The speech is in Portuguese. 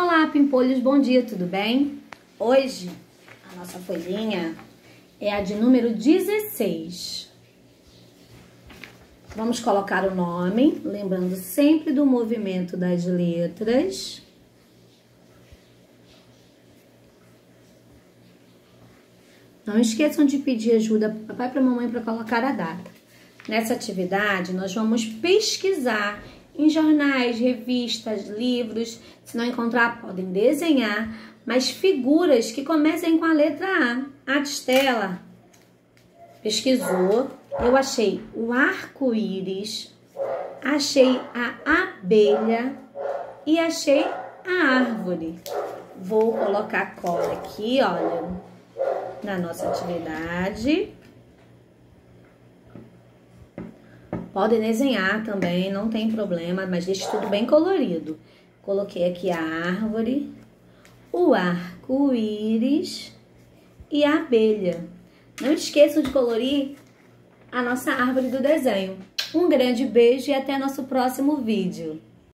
Olá, pimpolhos, bom dia, tudo bem? Hoje, a nossa folhinha é a de número 16. Vamos colocar o nome, lembrando sempre do movimento das letras. Não esqueçam de pedir ajuda papai para mamãe para colocar a data. Nessa atividade, nós vamos pesquisar em jornais, revistas, livros. Se não encontrar, podem desenhar, mas figuras que comecem com a letra A. A Estela pesquisou, eu achei o arco-íris, achei a abelha e achei a árvore. Vou colocar cola aqui, olha, na nossa atividade. Podem desenhar também, não tem problema, mas deixe tudo bem colorido. Coloquei aqui a árvore, o arco-íris e a abelha. Não esqueçam de colorir a nossa árvore do desenho. Um grande beijo e até nosso próximo vídeo.